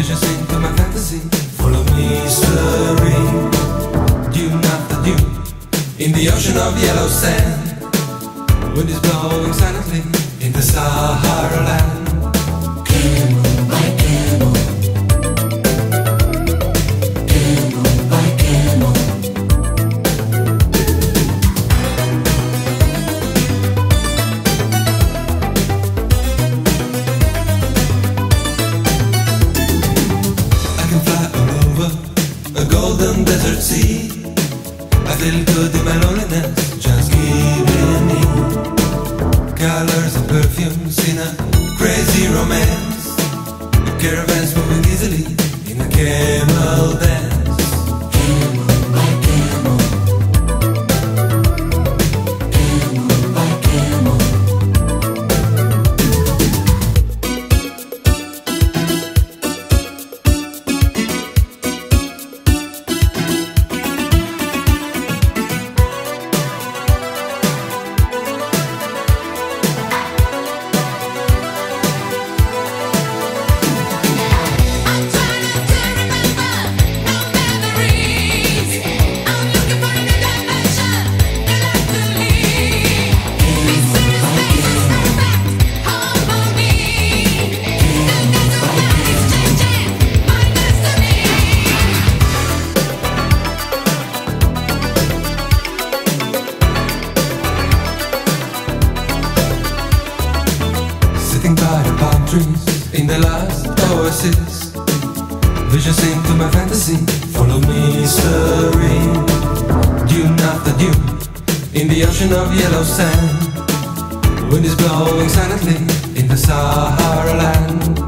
Visions into my fantasy, full of mystery. Dune after dune, in the ocean of yellow sand. Wind is blowing silently in the Sahara land. Golden desert sea. I feel good in my loneliness, just giving me colors and perfumes in a crazy romance. Caravans moving easily trees in the last oasis. Visions into my fantasy, full of mystery. Dune after dune, in the ocean of yellow sand. Wind is blowing silently in the Sahara land.